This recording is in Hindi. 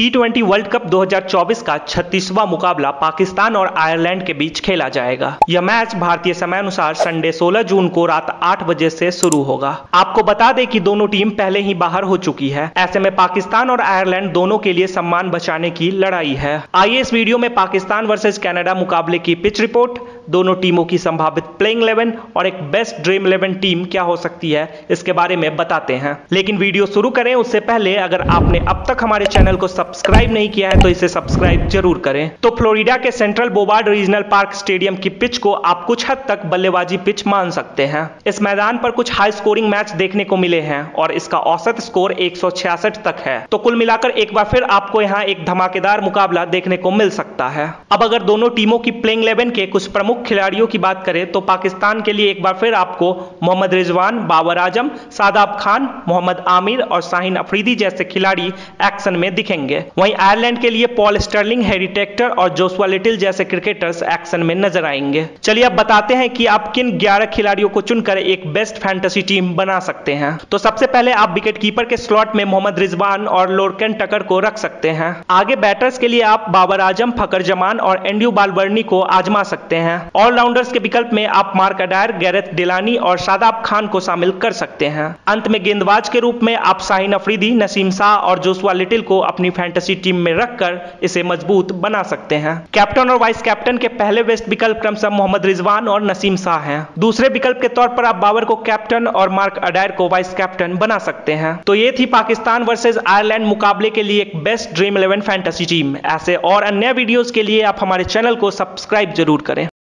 टी वर्ल्ड कप 2024 का 36वां मुकाबला पाकिस्तान और आयरलैंड के बीच खेला जाएगा। यह मैच भारतीय समय अनुसार संडे 16 जून को रात 8 बजे से शुरू होगा। आपको बता दें कि दोनों टीम पहले ही बाहर हो चुकी है। ऐसे में पाकिस्तान और आयरलैंड दोनों के लिए सम्मान बचाने की लड़ाई है। आइए इस वीडियो में पाकिस्तान वर्सेज कैनेडा मुकाबले की पिच रिपोर्ट, दोनों टीमों की संभावित प्लेइंग इलेवन और एक बेस्ट ड्रीम इलेवन टीम क्या हो सकती है, इसके बारे में बताते हैं। लेकिन वीडियो शुरू करें, उससे पहले अगर आपने अब तक हमारे चैनल को सब्सक्राइब नहीं किया है तो इसे सब्सक्राइब ज़रूर करें। तो फ्लोरिडा के central Broward regional park stadium की पिच को आप कुछ हद तक बल्लेबाजी पिच मान सकते हैं। इस मैदान पर कुछ हाई स्कोरिंग मैच देखने को मिले हैं और इसका औसत स्कोर एक सौ छियासठ तक है। तो कुल मिलाकर एक बार फिर आपको यहाँ एक धमाकेदार मुकाबला देखने को मिल सकता है। अब अगर दोनों टीमों की प्लेइंग इलेवन के कुछ प्रमुख खिलाड़ियों की बात करें तो पाकिस्तान के लिए एक बार फिर आपको मोहम्मद रिजवान, बाबर आज़म, सादाब खान, मोहम्मद आमिर और शाहीन अफरीदी जैसे खिलाड़ी एक्शन में दिखेंगे। वहीं आयरलैंड के लिए पॉल स्टर्लिंग, हैरी टेक्टर और जोसुआ लिटिल जैसे क्रिकेटर्स एक्शन में नज़र आएँगे। चलिए अब बताते हैं कि आप किन 11 खिलाड़ियों को चुनकर एक बेस्ट फैंटेसी टीम बना सकते हैं। तो सबसे पहले आप विकेट कीपर के स्लॉट में मोहम्मद रिजवान और लोरकन टकर को रख सकते हैं। आगे बैटर्स के लिए आप बाबर आज़म फकर जमान और एंड्यू बालबर्नी को आजमा सकते हैं। ऑलराउंडर्स के विकल्प में आप मार्क अडायर गैरत डिलानी और शादाब खान को शामिल कर सकते हैं। अंत में गेंदबाज के रूप में आप शाहीन अफरीदी, नसीम शाह और जोसुआ लिटिल को अपनी फैंटेसी टीम में रखकर इसे मज़बूत बना सकते हैं। कैप्टन और वाइस कैप्टन के पहले बेस्ट विकल्प क्रमशः मोहम्मद रिजवान और नसीम शाह हैं। दूसरे विकल्प के तौर पर आप बाबर को कैप्टन और मार्क अडायर को वाइस कैप्टन बना सकते हैं। तो ये थी पाकिस्तान वर्सेज आयरलैंड मुकाबले के लिए एक best dream eleven fantasy team ऐसे और अन्य वीडियोज़ के लिए आप हमारे चैनल को सब्सक्राइब ज़रूर करें।